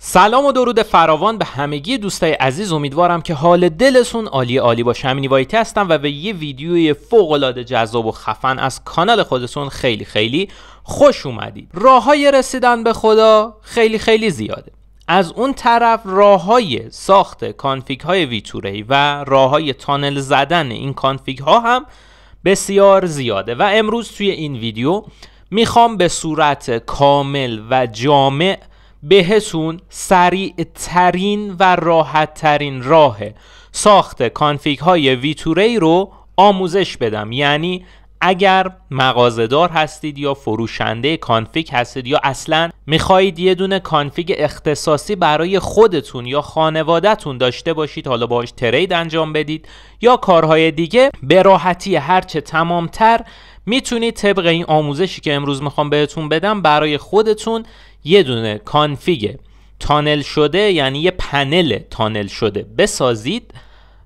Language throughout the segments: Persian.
سلام و درود فراوان به همگی دوستای عزیز. امیدوارم که حال دلتون عالی عالی باشه. امین وایتی هستم و به یه ویدیوی فوق العاده جذاب و خفن از کانال خودتون خیلی خیلی خوش اومدید. راه های رسیدن به خدا خیلی خیلی زیاده. از اون طرف راه های ساخت config های V2Ray و راه های tunnel زدن این config ها هم بسیار زیاده و امروز توی این ویدیو می‌خوام به صورت کامل و جامع بهتون سریع ترین و راحت ترین راه ساخت config های V2Ray رو آموزش بدم. یعنی اگر مغازهدار هستید یا فروشنده config هستید یا اصلا می‌خواهید یه دونه config اختصاصی برای خودتون یا خانوادهتون داشته باشید حالا باهاش trade انجام بدید یا کارهای دیگه به راحتی هرچه تمامتر می‌تونید طبق این آموزشی که امروز می‌خوام بهتون بدم برای خودتون یه دونه config tunnel شده یعنی یه پنل tunnel شده. بسازید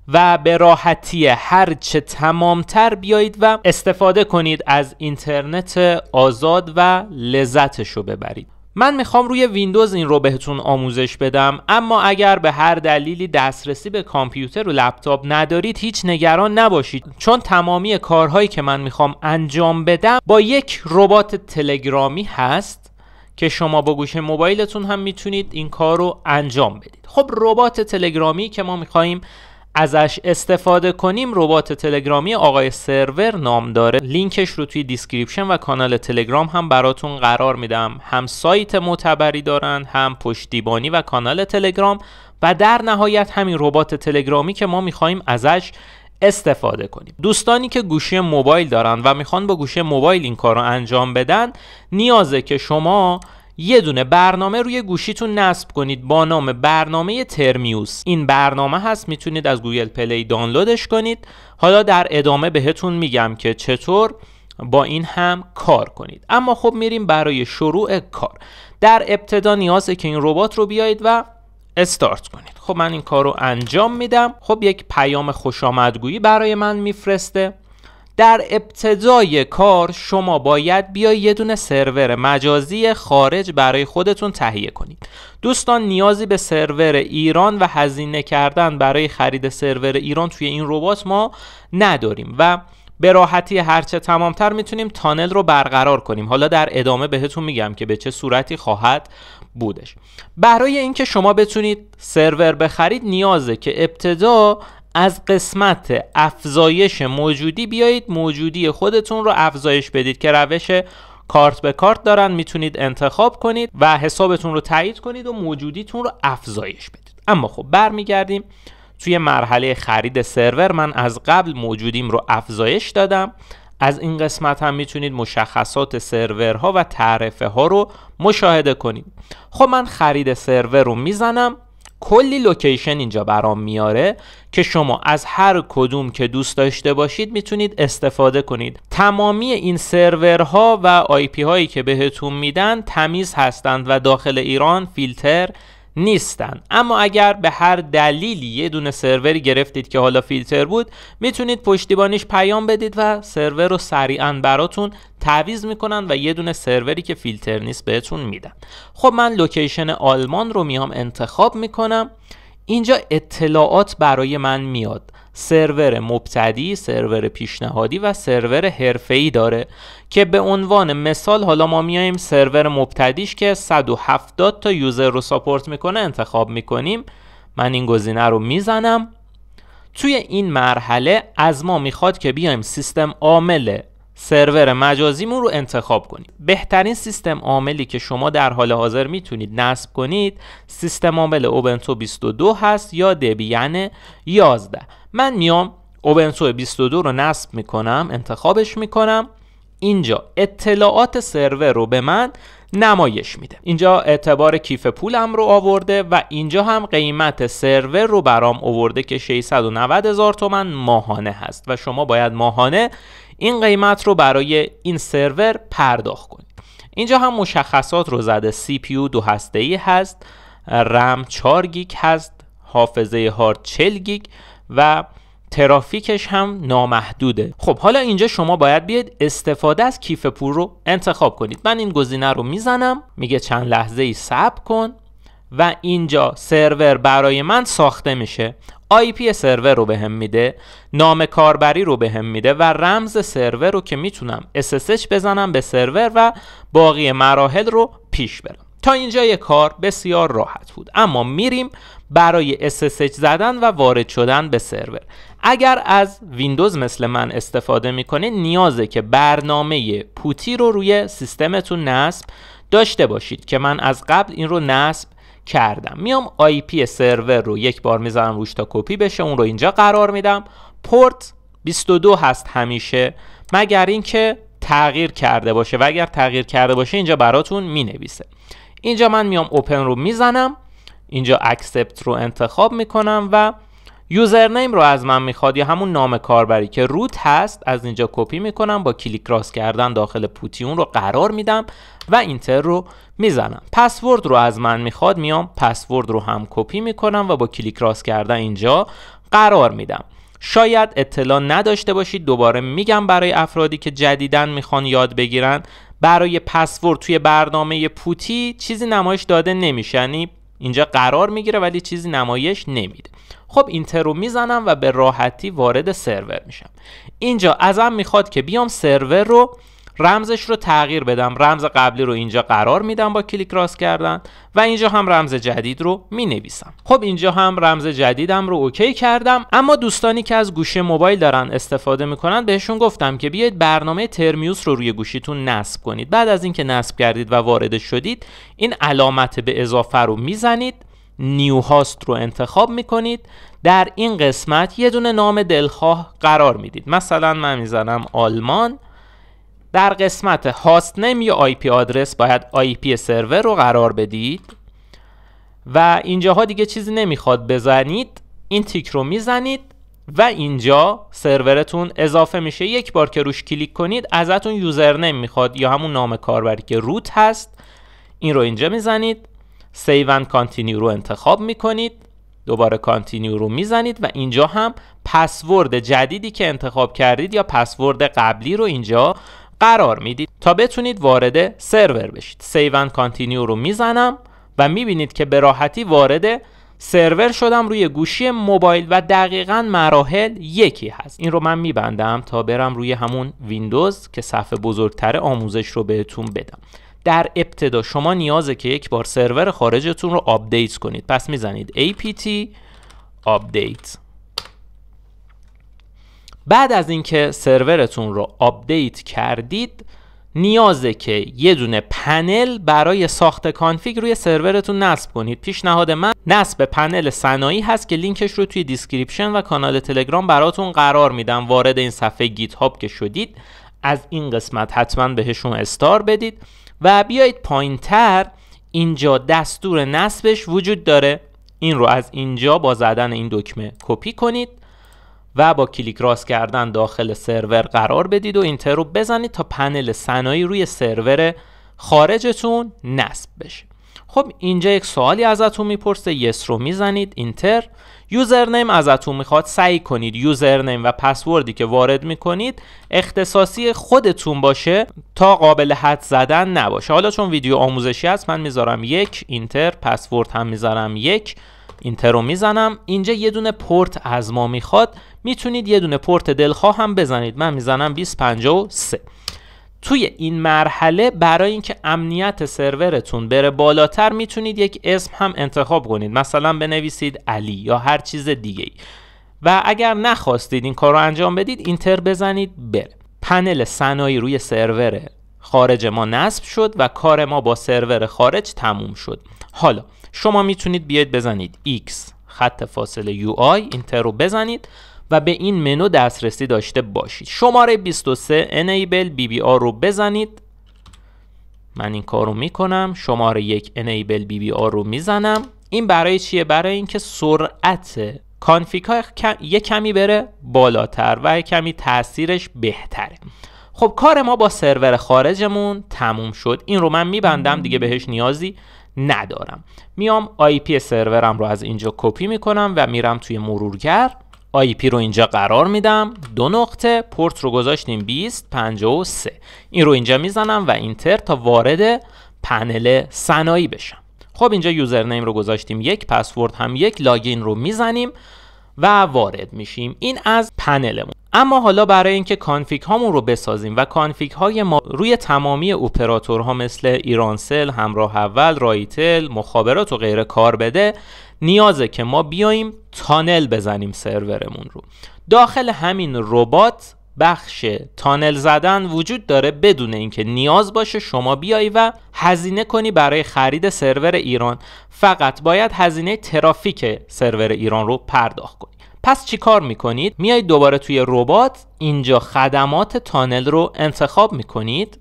و به راحتی هرچه تمامتر بیایید و استفاده کنید از اینترنت آزاد و لذتش رو ببرید. من می‌خوام روی ویندوز این رو بهتون آموزش بدم اما اگر به هر دلیلی دسترسی به کامپیوتر و لپتاپ ندارید هیچ نگران نباشید. چون تمامی کارهایی که من می‌خوام انجام بدم با یک ربات تلگرامی هست. که شما با گوشی موبایلتون هم می‌تونید این کار رو انجام بدید. خب ربات تلگرامی که ما میخواییم ازش استفاده کنیم ربات تلگرامی آقای سرور نام داره. لینکش رو توی description و کانال تلگرام هم براتون قرار میدم. هم سایت معتبری دارن هم پشتیبانی و کانال تلگرام. و در نهایت همین ربات تلگرامی که ما می‌خواهیم ازش استفاده کنیم. دوستانی که گوشی موبایل دارن و می‌خوان با گوشی موبایل این کار رو انجام بدن نیازه که شما یه دونه برنامه روی گوشیتون نصب کنید با نام برنامه Termius. این برنامه هست می‌تونید از Google Play دانلودش کنید. حالا در ادامه بهتون میگم که چطور با این هم کار کنید. اما خب میریم برای شروع کار. در ابتدا نیازه که این ربات رو بیایید و استارت کنید. خب من این کار رو انجام میدم. خب یک پیام خوش آمدگویی برای من میفرسته. در ابتدای کار شما باید بیا یه دونه سرور مجازی خارج برای خودتون تهیه کنید. دوستان نیازی به سرور ایران و هزینه کردن برای خرید سرور ایران توی این ربات ما نداریم و به راحتی هرچه تمامتر می‌تونیم تانل رو برقرار کنیم. حالا در ادامه بهتون میگم که به چه صورتی خواهد بودش. برای اینکه شما بتونید سرور بخرید نیازه که ابتدا از قسمت افزایش موجودی بیایید. موجودی خودتون رو افزایش بدید که روش کارت به کارت دارن می‌تونید انتخاب کنید و حسابتون رو تایید کنید و موجودیتون رو افزایش بدید. اما خب برمیگردیم توی مرحله خرید سرور من از قبل موجودیم رو افزایش دادم. از این قسمت هم می‌تونید مشخصات سرورها و تعرفه ها رو مشاهده کنید. خب من خرید سرور رو می‌زنم. کلی location اینجا برام میاره که شما از هر کدوم که دوست داشته باشید می‌تونید استفاده کنید. تمامی این سرورها و IP هایی که بهتون میدن تمیز هستند و داخل ایران فیلتر نیستن. اما اگر به هر دلیلی یه دونه سروری گرفتید که حالا فیلتر بود می‌تونید پشتیبانیش پیام بدید و سرور رو سریعا براتون تعویض می‌کنن و یه دونه سروری که فیلتر نیست بهتون میدن. خب من location آلمان رو میام انتخاب می‌کنم. اینجا اطلاعات برای من میاد. سرور مبتدی، سرور پیشنهادی و سرور حرفه‌ای داره که به عنوان مثال حالا ما میایم سرور مبتدیش که 170 تا user رو support می‌کنه انتخاب می‌کنیم. من این گزینه رو می‌زنم. توی این مرحله از ما می‌خواد که بیایم سیستم عامل سرور مجازیمون رو انتخاب کنید. بهترین سیستم عاملی که شما در حال حاضر می‌تونید نصب کنید سیستم عامل اوبنتو 22 هست یا دبیان 11 من میام اوبنتو 22 رو نصب می‌کنم انتخابش می‌کنم. اینجا اطلاعات سرور رو به من نمایش میده. اینجا اعتبار کیف پولم رو آورده و اینجا هم قیمت سرور رو برام آورده که 690 هزار تومن ماهانه هست و شما باید ماهانه این قیمت رو برای این سرور پرداخت کنید. اینجا هم مشخصات رو زده. CPU دو هسته ای هست رم 4 گیگ هست حافظه هارد 40 گیگ و ترافیکش هم نامحدوده. خب حالا اینجا شما باید بیاید استفاده از کیف پول رو انتخاب کنید. من این گزینه رو می‌زنم. میگه چند لحظه ای صبر کن. و اینجا سرور برای من ساخته میشه. آی سرور رو بهم میده نام کاربری رو بهم میده و رمز سرور رو که می‌تونم SSH بزنم به سرور و باقی مراحل رو پیش برم. تا اینجا کار بسیار راحت بود. اما میریم برای SSH زدن و وارد شدن به سرور. اگر از ویندوز مثل من استفاده می‌کنید نیازه که برنامه پوتی رو روی سیستمتون نصب داشته باشید که من از قبل این رو نصب کردم. میام IP سرور رو یک بار می‌ذارم روش تا کپی بشه اون رو اینجا قرار میدم. پورت 22 هست همیشه مگر اینکه تغییر کرده باشه. و اگر تغییر کرده باشه اینجا براتون می‌نویسه. اینجا من میام Open رو می‌زنم اینجا Accept رو انتخاب می‌کنم و username رو از من می‌خواد یا همون نام کاربری که root هست از اینجا کپی می‌کنم با کلیک راست کردن داخل PuTTY اون رو قرار میدم و اینتر رو می‌زنم. پسورد رو از من می‌خواد میام پسورد رو هم کپی می‌کنم و با کلیک راست کردن اینجا قرار میدم. شاید اطلاع نداشته باشید دوباره میگم برای افرادی که جدیدن می‌خوان یاد بگیرن برای پسورد توی برنامه پوتی چیزی نمایش داده نمیشه. یعنی اینجا قرار می‌گیره ولی چیزی نمایش نمیده. خب اینتر رو می‌زنم و به راحتی وارد سرور میشم. اینجا ازم می‌خواد که بیام سرور رو رمزش رو تغییر بدم. رمز قبلی رو اینجا قرار میدم با کلیک راست کردن و اینجا هم رمز جدید رو می نویسم خب اینجا هم رمز جدیدم رو OK کردم. اما دوستانی که از گوشی موبایل دارن استفاده می‌کنن بهشون گفتم که بیاید برنامه Termius رو روی گوشیتون نصب کنید. بعد از اینکه نصب کردید و وارد شدید این علامت به اضافه رو می‌زنید. New Host رو انتخاب می‌کنید. در این قسمت یه دونه نام دلخواه قرار می‌دید. مثلا من می‌زنم آلمان. در قسمت hostname یا IP address باید IP سرور رو قرار بدید و اینجاها دیگه چیزی نمی‌خواد بزنید این تیک رو می‌زنید و اینجا سرورتون اضافه میشه. یک بار که روش کلیک کنید ازتون username می‌خواد یا همون نام کاربری که root هست این رو اینجا می‌زنید. Save and Continue رو انتخاب می‌کنید دوباره Continue رو می‌زنید و اینجا هم پسورد جدیدی که انتخاب کردید یا پسورد قبلی رو اینجا قرار می‌دید تا بتونید وارد سرور بشید. Save and Continue رو می‌زنم و می‌بینید که به راحتی وارد سرور شدم روی گوشی موبایل و دقیقا مراحل یکی هست. این رو من میبندم تا برم روی همون ویندوز که صفحه بزرگتر آموزش رو بهتون بدم. در ابتدا شما نیازه که یک بار سرور خارجتون رو آپدیت کنید. پس می‌زنید apt update بعد از اینکه سرورتون رو آپدیت کردید نیازه که یه دونه پنل برای ساخت config روی سرورتون نصب کنید. پیشنهاد من نصب پنل ثنایی هست که لینکش رو توی description و کانال تلگرام براتون قرار میدم. وارد این صفحه GitHub که شدید از این قسمت حتما بهشون star بدید. و بیایید پایین تر اینجا دستور نصبش وجود داره. این رو از اینجا با زدن این دکمه کپی کنید. و با کلیک راست کردن داخل سرور قرار بدید و enter رو بزنید تا پنل ثنایی روی سرور خارجتون نصب بشه. خب اینجا یک سوالی ازتون می‌پرسه yes رو می‌زنید enter. username ازتون می‌خواد سعی کنید username و پسوردی که وارد می‌کنید اختصاصی خودتون باشه تا قابل حد زدن نباشه. حالا چون ویدیو آموزشی هست من می‌ذارم یک اینتر پسورد هم می‌ذارم یک. اینتر رو می‌زنم. اینجا یه دونه پورت از ما می‌خواد. می‌تونید یه دونه پورت دلخواه هم بزنید. من می‌زنم 2053 توی این مرحله برای اینکه امنیت سرورتون بره بالاتر می‌تونید یک اسم هم انتخاب کنید. مثلا بنویسید علی یا هر چیز دیگه و اگر نخواستید این کار رو انجام بدید اینتر بزنید بره. پنل صنایع روی سرور خارج ما نصب شد و کار ما با سرور خارج تموم شد. حالا شما می‌تونید بیاید بزنید X خط فاصله UI اینتر رو بزنید و به این منو دسترسی داشته باشید. شماره 23 enable BBR رو بزنید. من این کار رو می‌کنم. شماره یک enable BBR رو می‌زنم. این برای چیه؟ برای اینکه سرعت config ها یه کمی بره بالاتر و یه کمی تاثیرش بهتره. خب کار ما با سرور خارجمون تموم شد. این رو من میبندم دیگه بهش نیازی ندارم. میام IP سرورم رو از اینجا کپی می‌کنم و میرم توی مرورگر. IP رو اینجا قرار میدم. دو نقطه. پورت رو گذاشتیم 20 53 این رو اینجا می‌زنم و enter تا وارد پنل ثنایی بشم. خب اینجا username رو گذاشتیم یک پسورد هم یک login رو می‌زنیم. و وارد میشیم. این از پنلمون. اما حالا برای اینکه config هامون رو بسازیم و config های ما روی تمامی اپراتورها مثل ایرانسل، همراه اول، رایتل، مخابرات و غیره کار بده نیازه که ما بیایم tunnel بزنیم سرورمون رو. داخل همین ربات بخش تانل زدن وجود داره بدون اینکه نیاز باشه شما بیای و هزینه کنی برای خرید سرور ایران. فقط باید هزینه ترافیک سرور ایران رو پرداخت کنی. پس چی کار می‌کنید؟ میایید دوباره توی ربات اینجا خدمات تانل رو انتخاب می‌کنید.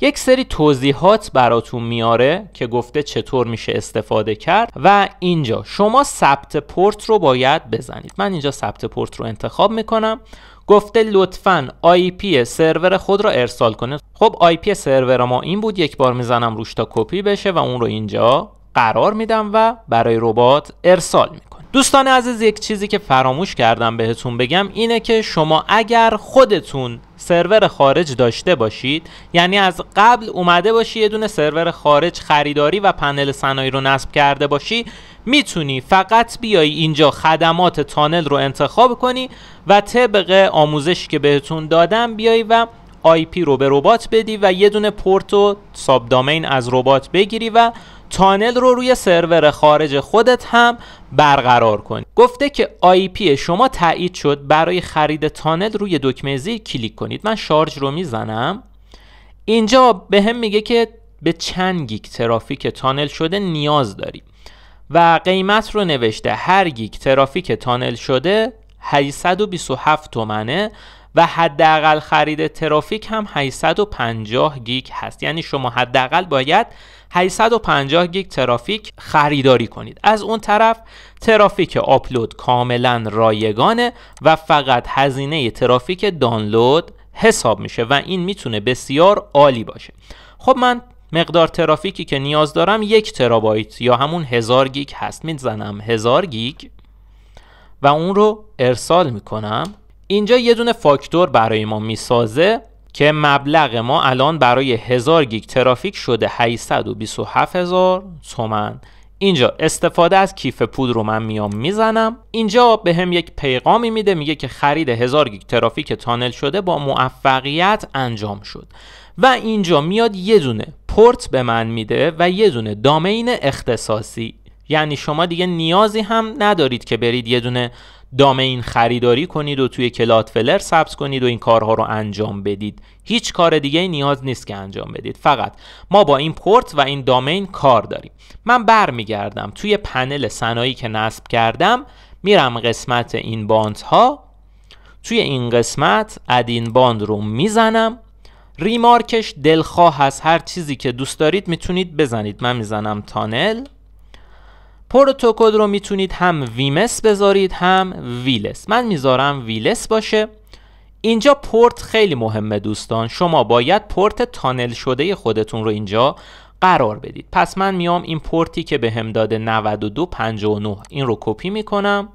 یک سری توضیحات براتون میاره که گفته چطور میشه استفاده کرد و اینجا. شما ثبت پورت رو باید بزنید. من اینجا ثبت پورت رو انتخاب می‌کنم. گفته لطفا IP سرور خود را ارسال کنید. خب IP سرور ما این بود یک بار می‌زنم روش تا کپی بشه و اون رو اینجا قرار میدم و برای ربات ارسال می‌کنم دوستان عزیز یک چیزی که فراموش کردم بهتون بگم اینه که شما اگر خودتون سرور خارج داشته باشید یعنی از قبل اومده باشی یه دونه سرور خارج خریداری و پنل ثنایی رو نصب کرده باشی می‌تونی فقط بیای اینجا خدمات tunnel رو انتخاب کنی و طبق آموزشی که بهتون دادم بیای و IP رو به ربات بدی و یه دونه پورت و subdomain از ربات بگیری و tunnel رو روی سرور خارج خودت هم برقرار کنی. گفته که IP شما تایید شد برای خرید tunnel روی دکمه زیر کلیک کنید. من شارژ رو می‌زنم. اینجا بهم میگه که به چند گیگ ترافیک tunnel شده نیاز داری و قیمت رو نوشته. هر گیگ ترافیک tunnel شده 827 تومنه و حداقل خرید ترافیک هم 850 گیگ هست. یعنی شما حداقل باید 850 گیگ ترافیک خریداری کنید. از اون طرف ترافیک آپلود کاملا رایگانه و فقط هزینه ترافیک دانلود حساب میشه و این می‌تونه بسیار عالی باشه. خب من مقدار ترافیکی که نیاز دارم یک ترابایت یا همون هزار گیگ هست. می‌زنم هزار گیگ و اون رو ارسال می‌کنم. اینجا یه دونه فاکتور برای ما می‌سازه که مبلغ ما الان برای هزار گیگ ترافیک شده 827 هزار تومن اینجا استفاده از کیف پول رو من میام می‌زنم. اینجا بهم یک پیغامی میده میگه که خرید هزار گیگ ترافیک tunnel شده با موفقیت انجام شد. و اینجا میاد یه دونه پورت به من میده و یه دونه دامین اختصاصی. یعنی شما دیگه نیازی هم ندارید که برید یه دونه دامین خریداری کنید و توی کلات فلر ثبت کنید و این کارها رو انجام بدید. هیچ کار دیگه نیاز نیست که انجام بدید. فقط ما با این پورت و این دامین کار داریم. من برمیگردم توی پنل صنایعی که نصب کردم. میرم قسمت این باند ها توی این قسمت add inbound رو می‌زنم. remark ش دلخواه هست هر چیزی که دوست دارید می‌تونید بزنید. من می‌زنم tunnel. پروتکل رو می‌تونید هم VMess بذارید هم VLESS. من می‌ذارم VLESS باشه. اینجا پورت خیلی مهمه دوستان. شما باید پورت tunnel شده خودتون رو اینجا قرار بدید. پس من میام این پورتی که بهم داده 9259 این رو کپی می‌کنم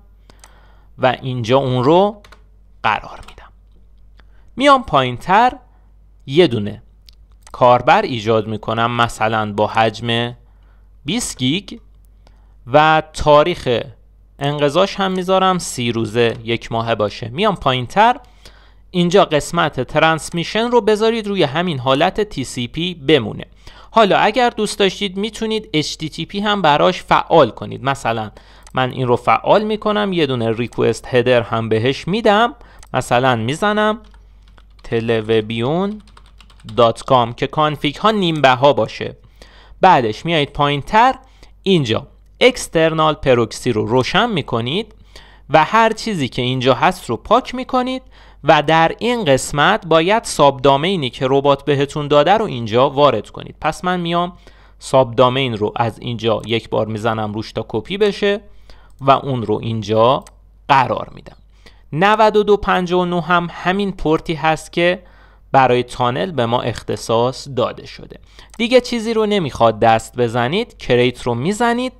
و اینجا اون رو قرار میدم. میام پایین تر یه دونه. کاربر ایجاد می‌کنم مثلا با حجم 20 گیگ و تاریخ انقضاش هم می‌ذارم سی روزه یک ماهه باشه. میام پایین تر اینجا قسمت ترانسمیشن رو بذارید روی همین حالت TCP بمونه. حالا اگر دوست داشتید می‌تونید HTTP هم براش فعال کنید. مثلا من این رو فعال می‌کنم یه دونه request header هم بهش میدم. مثلا می‌زنم. telewebion.com که config ها نیم‌بها باشه. بعدش میایید پایین تر اینجا. external proxy رو روشن می‌کنید و هر چیزی که اینجا هست رو پاک می‌کنید و در این قسمت باید subdomain ی که ربات بهتون داده رو اینجا وارد کنید. پس من میام subdomain رو از اینجا یک بار می‌زنم روش تا کپی بشه و اون رو اینجا قرار میدم. 9259 هم همین پورتی هست که برای tunnel به ما اختصاص داده شده. دیگه چیزی رو نمی‌خواد دست بزنید create رو می‌زنید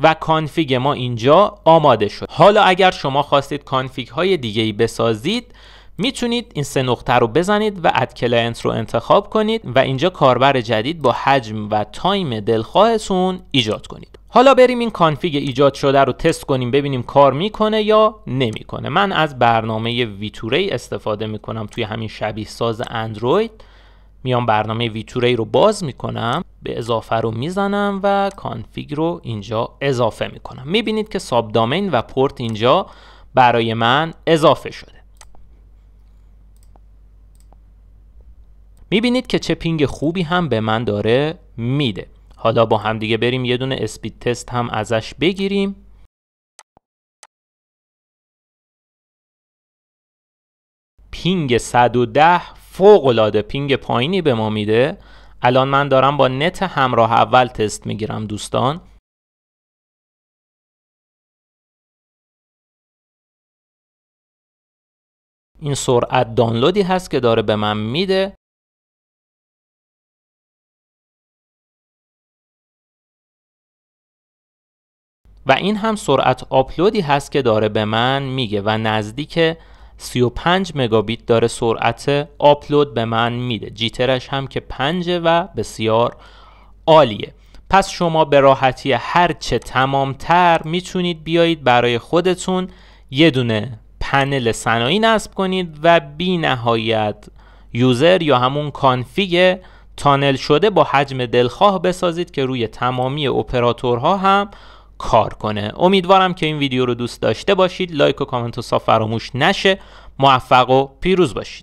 و config ما اینجا آماده شد. حالا اگر شما خواستید config های دیگه ای بسازید می‌تونید این سه نقطه رو بزنید و add client رو انتخاب کنید و اینجا کاربر جدید با حجم و time دلخواهتون ایجاد کنید. حالا بریم این config ایجاد شده رو تست کنیم ببینیم کار می‌کنه یا نمی‌کنه. من از برنامه V2Ray استفاده می‌کنم توی همین شبیه ساز اندروید. میام برنامه V2Ray رو باز می‌کنم به اضافه رو می‌زنم و config رو اینجا اضافه می‌کنم. می‌بینید که subdomain و پورت اینجا برای من اضافه شده. می‌بینید که چه ping خوبی هم به من داره میده. حالا با هم دیگه بریم یه دونه speed test هم ازش بگیریم. ping 110 فوق العاده ping پایینی به ما میده. الان من دارم با نت همراه اول تست می‌گیرم دوستان. این سرعت دانلودی هست که داره به من میده. و این هم سرعت آپلودی هست که داره به من میگه و نزدیک 35 مگابیت داره سرعت آپلود به من میده. jitter ش هم که 5 و بسیار عالیه. پس شما به راحتی هرچه تمامتر می‌تونید بیایید برای خودتون یه دونه پنل ثنایی نصب کنید و بی نهایت user یا همون config tunnel شده با حجم دلخواه بسازید که روی تمامی اپراتورها هم کار کنه. امیدوارم که این ویدیو رو دوست داشته باشید. لایک و کامنت و فراموش نشه. موفق و پیروز باشید.